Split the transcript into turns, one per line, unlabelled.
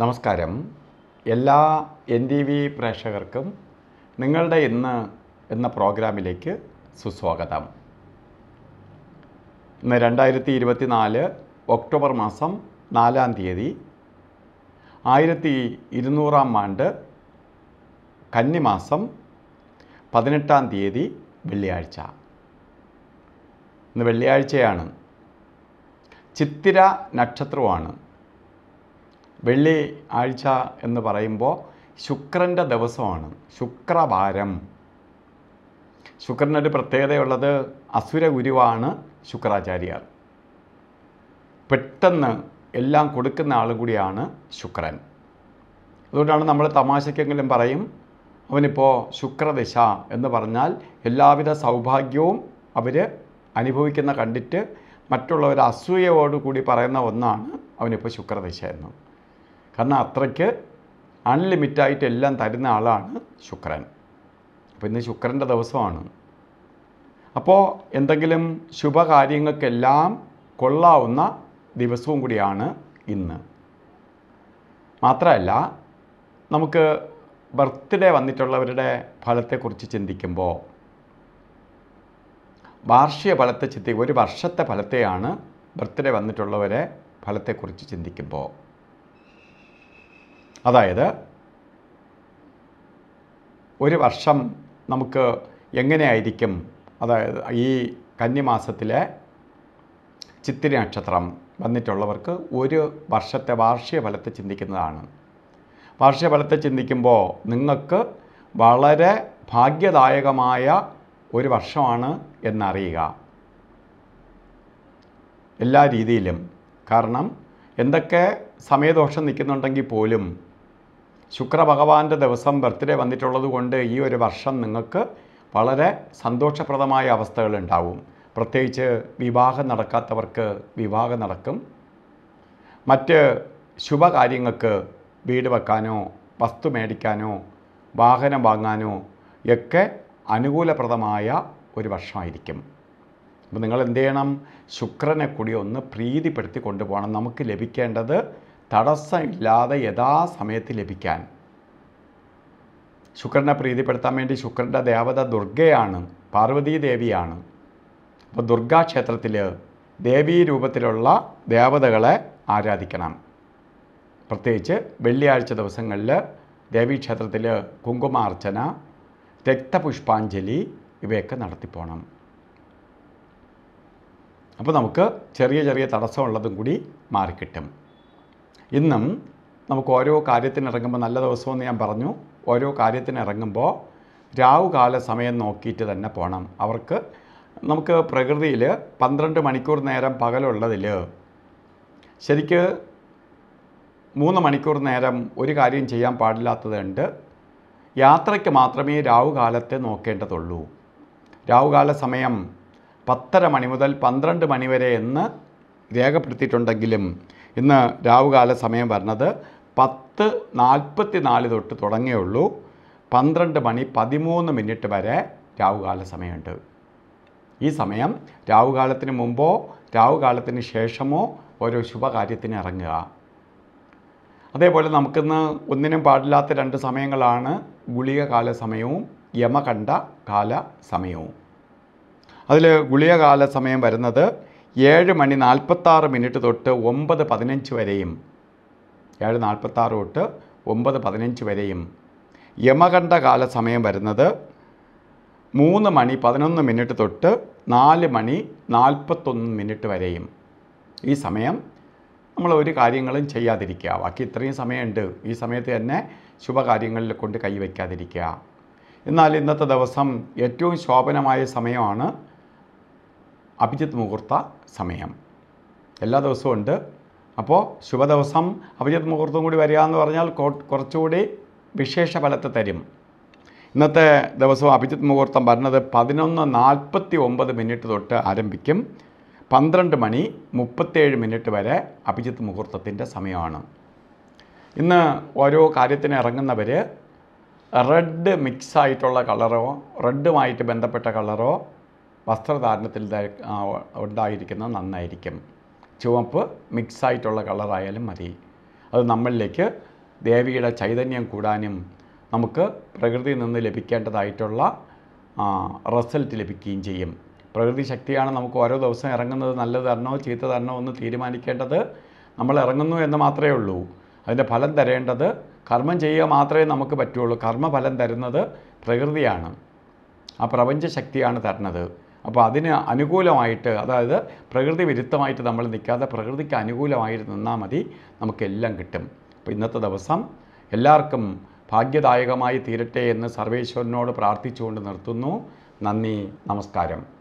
നമസ്കാരം. എല്ലാ N T V പ്രേക്ഷകർക്കും നിങ്ങളുടെ ഇന്ന് എന്ന പ്രോഗ്രാമിലേക്ക് സുസ്വാഗതം. ഇന്ന് രണ്ടായിരത്തി ഇരുപത്തി നാല് ഒക്ടോബർ മാസം നാലാം തീയതി ആയിരത്തി ഇരുന്നൂറാം ആണ്ട് കന്നിമാസം പതിനെട്ടാം തീയതി വെള്ളിയാഴ്ച. ഇന്ന് വെള്ളിയാഴ്ചയാണ്. ചിത്തിര നക്ഷത്രമാണ് വെള്ളി ആഴ്ച എന്ന് പറയുമ്പോൾ ശുക്രന്റെ ദിവസമാണ്. ശുക്രവാരം. ശുക്രനൊരു പ്രത്യേകതയുള്ളത് അസുര ഗുരുവാണ് ശുക്രാചാര്യർ. പെട്ടെന്ന് എല്ലാം കൊടുക്കുന്ന ആളും കൂടിയാണ് ശുക്രൻ. അതുകൊണ്ടാണ് നമ്മൾ തമാശയ്ക്കെങ്കിലും പറയും അവനിപ്പോൾ ശുക്രദിശ എന്ന് പറഞ്ഞാൽ എല്ലാവിധ സൗഭാഗ്യവും അവർ അനുഭവിക്കുന്ന കണ്ടിട്ട് മറ്റുള്ളവർ അസൂയയോടുകൂടി പറയുന്ന ഒന്നാണ് അവനിപ്പോൾ ശുക്രദിശ എന്ന്. കാരണം അത്രയ്ക്ക് അൺലിമിറ്റായിട്ട് എല്ലാം തരുന്ന ആളാണ് ശുക്രൻ. അപ്പോൾ ഇന്ന് ശുക്രന്റെ ദിവസമാണ്. അപ്പോൾ എന്തെങ്കിലും ശുഭകാര്യങ്ങൾക്കെല്ലാം കൊള്ളാവുന്ന ദിവസവും കൂടിയാണ് ഇന്ന്. മാത്രമല്ല നമുക്ക് ബർത്ത്ഡേ വന്നിട്ടുള്ളവരുടെ ഫലത്തെക്കുറിച്ച് ചിന്തിക്കുമ്പോൾ വാർഷിക ഫലത്തെ ചിന്തി ഒരു വർഷത്തെ ഫലത്തെയാണ് ബർത്ത്ഡേ വന്നിട്ടുള്ളവരെ ഫലത്തെക്കുറിച്ച് ചിന്തിക്കുമ്പോൾ അതായത് ഒരു വർഷം നമുക്ക് എങ്ങനെയായിരിക്കും അതായത് ഈ കന്നിമാസത്തിലെ ചിത്തിരി നക്ഷത്രം വന്നിട്ടുള്ളവർക്ക് ഒരു വർഷത്തെ വാർഷിക ഫലത്തെ ചിന്തിക്കുന്നതാണ്. വാർഷിക ഫലത്തെ ചിന്തിക്കുമ്പോൾ നിങ്ങൾക്ക് വളരെ ഭാഗ്യദായകമായ ഒരു വർഷമാണ് എന്നറിയുക. എല്ലാ രീതിയിലും. കാരണം എന്തൊക്കെ സമയദോഷം നിൽക്കുന്നുണ്ടെങ്കിൽ പോലും ശുക്രഭഗവാന്റെ ദിവസം ബർത്ത്ഡേ വന്നിട്ടുള്ളത് കൊണ്ട് ഈ ഒരു വർഷം നിങ്ങൾക്ക് വളരെ സന്തോഷപ്രദമായ അവസ്ഥകൾ ഉണ്ടാവും. പ്രത്യേകിച്ച് വിവാഹം നടക്കാത്തവർക്ക് വിവാഹം നടക്കും. മറ്റ് ശുഭകാര്യങ്ങൾക്ക് വീട് വെക്കാനോ വസ്തു മേടിക്കാനോ വാഹനം വാങ്ങാനോ ഒക്കെ അനുകൂലപ്രദമായ ഒരു വർഷമായിരിക്കും. അപ്പോൾ നിങ്ങൾ എന്ത് ചെയ്യണം? ശുക്രനെ കൂടി ഒന്ന് പ്രീതിപ്പെടുത്തി കൊണ്ടുപോകണം. നമുക്ക് ലഭിക്കേണ്ടത് തടസ്സമില്ലാതെ യഥാസമയത്ത് ലഭിക്കാൻ. ശുക്രനെ പ്രീതിപ്പെടുത്താൻ വേണ്ടി ശുക്രന്റെ ദേവത ദുർഗയാണ് പാർവതീ ദേവിയാണ്. അപ്പോൾ ദുർഗാക്ഷേത്രത്തിൽ ദേവീ രൂപത്തിലുള്ള ദേവതകളെ ആരാധിക്കണം. പ്രത്യേകിച്ച് വെള്ളിയാഴ്ച ദിവസങ്ങളിൽ ദേവീക്ഷേത്രത്തിൽ കുങ്കുമാർച്ചന രക്തപുഷ്പാഞ്ജലി ഇവയൊക്കെ നടത്തിപ്പോണം. അപ്പോൾ നമുക്ക് ചെറിയ ചെറിയ തടസ്സമുള്ളതും കൂടി മാറിക്കിട്ടും. ഇന്നും നമുക്ക് ഓരോ കാര്യത്തിന് ഇറങ്ങുമ്പോൾ നല്ല ദിവസമെന്ന് ഞാൻ പറഞ്ഞു. ഓരോ കാര്യത്തിന് ഇറങ്ങുമ്പോൾ രാവുകാല സമയം നോക്കിയിട്ട് തന്നെ പോകണം അവർക്ക് നമുക്ക് പ്രകൃതിയിൽ പന്ത്രണ്ട് മണിക്കൂർ നേരം പകലുള്ളതിൽ ശരിക്ക് മൂന്ന് മണിക്കൂർ നേരം ഒരു കാര്യം ചെയ്യാൻ പാടില്ലാത്തതുണ്ട്. യാത്രയ്ക്ക് മാത്രമേ രാവുകാലത്തെ നോക്കേണ്ടതുള്ളൂ. രാവുകാല സമയം പത്തര മണി മുതൽ പന്ത്രണ്ട് മണി വരെ എന്ന് രേഖപ്പെടുത്തിയിട്ടുണ്ടെങ്കിലും ഇന്ന് രാവുകാല സമയം വരുന്നത് പത്ത് നാൽപ്പത്തി നാല് തൊട്ട് തുടങ്ങിയുള്ളൂ പന്ത്രണ്ട് മണി പതിമൂന്ന് മിനിറ്റ് വരെ രാവുകാല സമയമുണ്ട്. ഈ സമയം രാവുകാലത്തിന് മുമ്പോ രാവുകാലത്തിന് ശേഷമോ ഓരോ ശുഭകാര്യത്തിന് ഇറങ്ങുക. അതേപോലെ നമുക്കിന്ന് ഒന്നിനും പാടില്ലാത്ത രണ്ട് സമയങ്ങളാണ് ഗുളിക കാല സമയവും യമകണ്ഠ കാല സമയവും. അതിൽ ഗുളിക കാല സമയം വരുന്നത് ഏഴ് മണി നാൽപ്പത്താറ് മിനിറ്റ് തൊട്ട് ഒമ്പത് പതിനഞ്ച് വരെയും ഏഴ് നാൽപ്പത്താറ് തൊട്ട് ഒമ്പത് പതിനഞ്ച് വരെയും. യമകണ്ഠ കാല സമയം വരുന്നത് മൂന്ന് മണി പതിനൊന്ന് മിനിറ്റ് തൊട്ട് നാല് മണി നാൽപ്പത്തൊന്ന് മിനിറ്റ് വരെയും. ഈ സമയം നമ്മൾ ഒരു കാര്യങ്ങളും ചെയ്യാതിരിക്കുക. ബാക്കി ഇത്രയും സമയമുണ്ട്. ഈ സമയത്ത് തന്നെ ശുഭകാര്യങ്ങളിൽ കൊണ്ട് കൈവയ്ക്കാതിരിക്കുക. എന്നാൽ ഇന്നത്തെ ദിവസം ഏറ്റവും ശോഭനമായ സമയമാണ് അഭിജിത്ത് മുഹൂർത്ത സമയം. എല്ലാ ദിവസവും ഉണ്ട്. അപ്പോൾ ശുഭദിവസം. അഭിജിത്ത് മുഹൂർത്തം കൂടി വരിക എന്ന് പറഞ്ഞാൽ കുറച്ചുകൂടി വിശേഷ ഫലത്തെ തരും. ഇന്നത്തെ ദിവസം അഭിജിത്ത് മുഹൂർത്തം വരുന്നത് പതിനൊന്ന് നാൽപ്പത്തി ഒമ്പത് മിനിറ്റ് തൊട്ട് ആരംഭിക്കും. പന്ത്രണ്ട് മണി മുപ്പത്തേഴ് മിനിറ്റ് വരെ അഭിജിത്ത് മുഹൂർത്തത്തിന്റെ സമയമാണ്. ഇന്ന് ഓരോ കാര്യത്തിന് ഇറങ്ങുന്നവർ റെഡ് മിക്സ് ആയിട്ടുള്ള കളറോ റെഡുമായിട്ട് ബന്ധപ്പെട്ട കളറോ വസ്ത്രധാരണത്തിൽ ഉണ്ടായിരിക്കുന്ന നന്നായിരിക്കും. ചുവപ്പ് മിക്സായിട്ടുള്ള കളറായാലും മതി. അത് നമ്മളിലേക്ക് ദേവിയുടെ ചൈതന്യം കൂടാനും നമുക്ക് പ്രകൃതിയിൽ നിന്ന് ലഭിക്കേണ്ടതായിട്ടുള്ള റിസൾട്ട് ലഭിക്കുകയും ചെയ്യും. പ്രകൃതി ശക്തിയാണ് നമുക്ക് ഓരോ ദിവസം ഇറങ്ങുന്നത്. നല്ലത് തരണോ ചീത്ത തരണോ എന്ന് തീരുമാനിക്കേണ്ടത് നമ്മൾ ഇറങ്ങുന്നു എന്ന് മാത്രമേ ഉള്ളൂ. അതിന്റെ ഫലം തരേണ്ടത് കർമ്മം ചെയ്യുക മാത്രമേ നമുക്ക് പറ്റുള്ളൂ. കർമ്മഫലം തരുന്നത് പ്രകൃതിയാണ്. ആ പ്രപഞ്ച ശക്തിയാണ് തരുന്നത്. അപ്പോൾ അതിന് അനുകൂലമായിട്ട് അതായത് പ്രകൃതി വിരുദ്ധമായിട്ട് നമ്മൾ നിൽക്കാതെ പ്രകൃതിക്ക് അനുകൂലമായിട്ട് നിന്നാൽ മതി നമുക്കെല്ലാം കിട്ടും. അപ്പോൾ ഇന്നത്തെ ദിവസം എല്ലാവർക്കും ഭാഗ്യദായകമായി തീരട്ടെ എന്ന് സർവേശ്വരനോട് പ്രാർത്ഥിച്ചുകൊണ്ട് നിർത്തുന്നു. നന്ദി നമസ്കാരം.